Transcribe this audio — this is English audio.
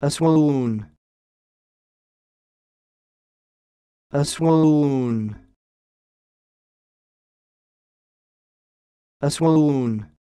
a swoon. A swoon. A swoon.